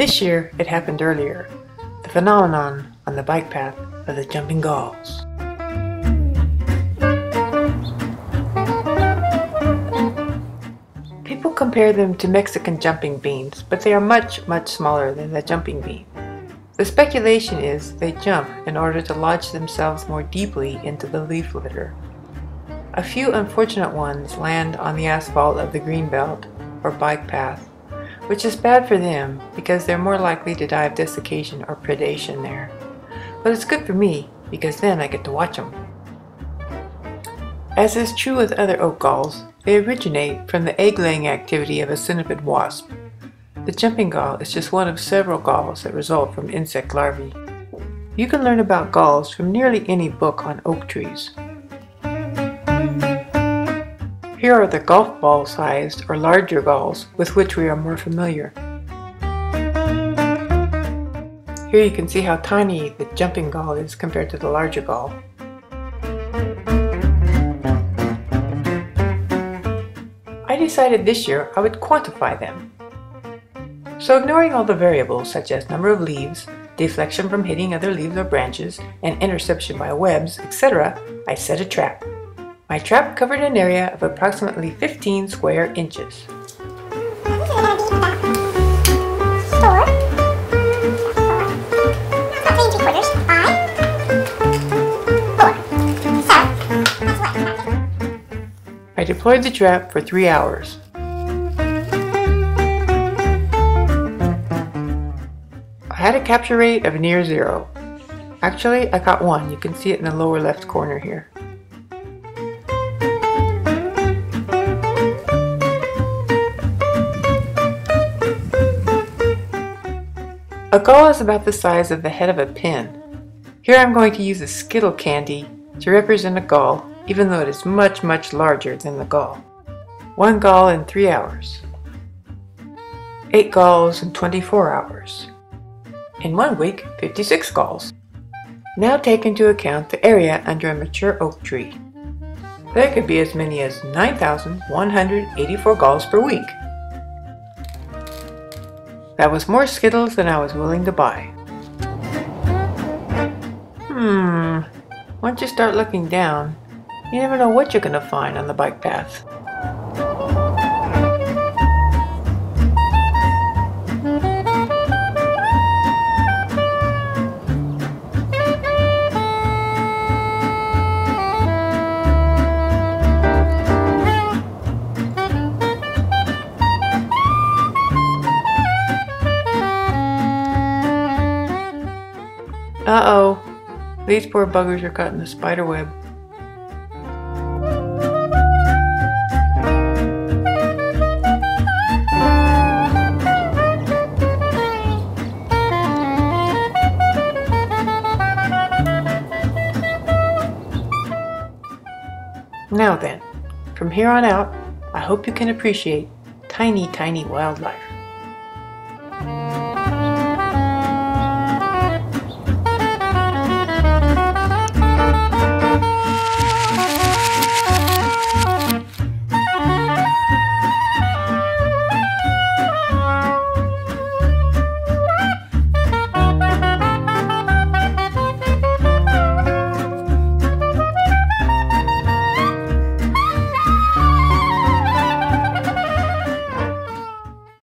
This year, it happened earlier. The phenomenon on the bike path of the jumping galls. People compare them to Mexican jumping beans, but they are much, much smaller than the jumping bean. The speculation is they jump in order to lodge themselves more deeply into the leaf litter. A few unfortunate ones land on the asphalt of the green belt or bike path, which is bad for them because they're more likely to die of desiccation or predation there. But it's good for me because then I get to watch them. As is true with other oak galls, they originate from the egg-laying activity of a cynipid wasp. The jumping gall is just one of several galls that result from insect larvae. You can learn about galls from nearly any book on oak trees. Here are the golf ball sized or larger galls with which we are more familiar. Here you can see how tiny the jumping gall is compared to the larger gall. I decided this year I would quantify them. So ignoring all the variables such as number of leaves, deflection from hitting other leaves or branches, and interception by webs, etc., I set a trap. My trap covered an area of approximately 15 square inches. I deployed the trap for three hours. I had a capture rate of near zero. Actually, I caught one. You can see it in the lower left corner here. A gall is about the size of the head of a pin. Here I'm going to use a Skittle candy to represent a gall, even though it is much, much larger than the gall. One gall in 3 hours. 8 galls in 24 hours. In one week, 56 galls. Now take into account the area under a mature oak tree. There could be as many as 9,184 galls per week. That was more Skittles than I was willing to buy. Hmm, once you start looking down, you never know what you're going to find on the bike path. Uh-oh. These poor buggers are caught in the spider web. Now then, from here on out, I hope you can appreciate tiny, tiny wildlife.